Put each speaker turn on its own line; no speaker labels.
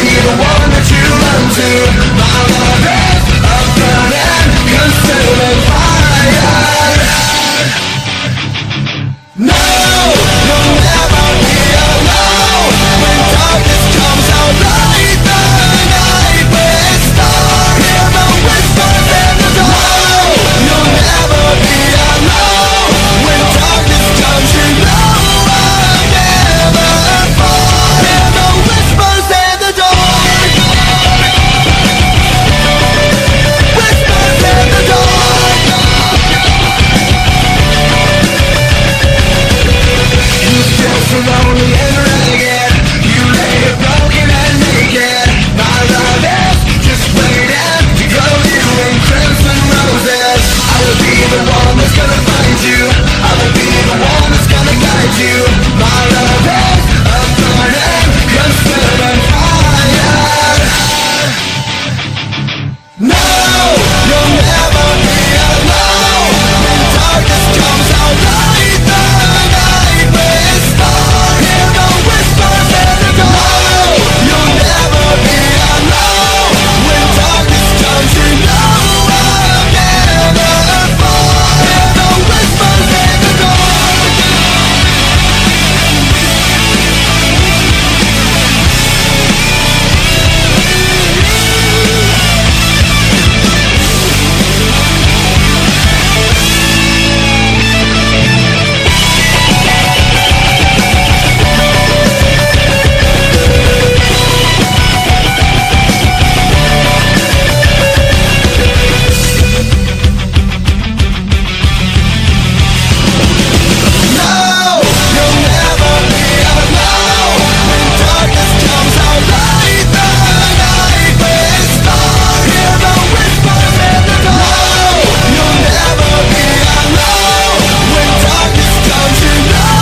be the one.